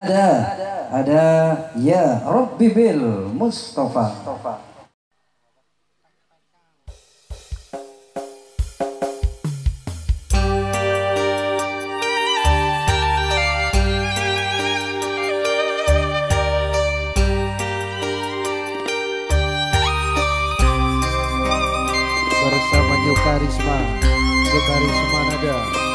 ada. Ada. Ya Robbi Bil Mustafa. bersama New Karisma New Karisma Nada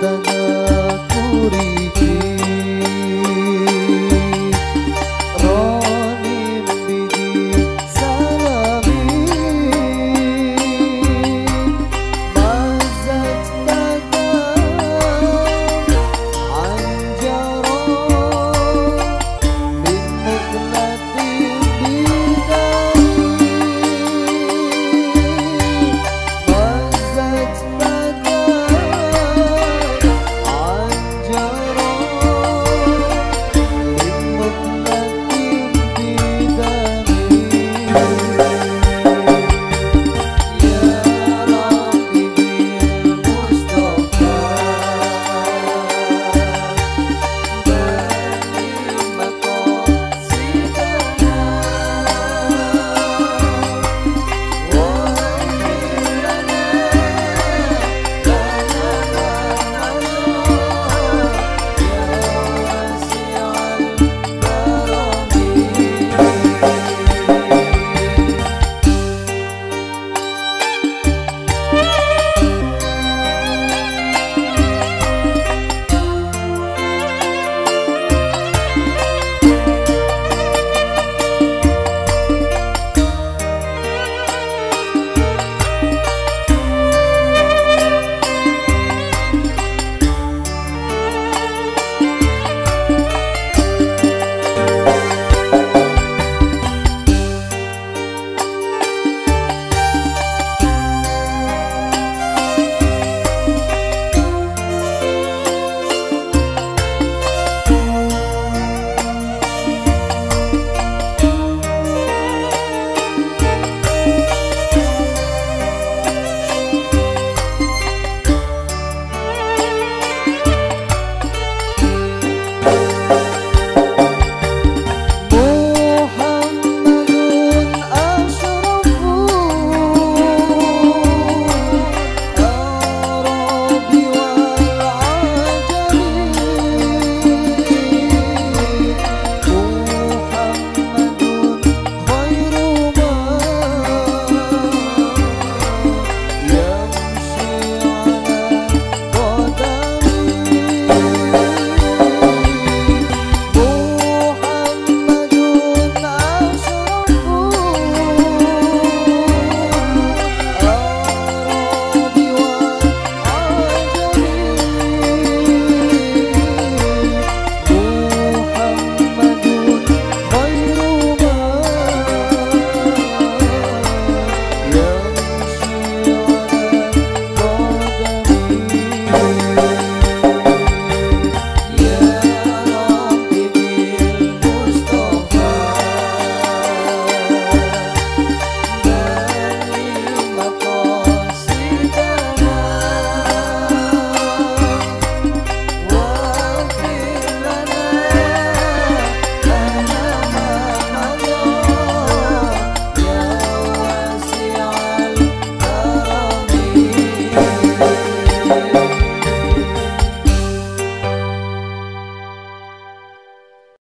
the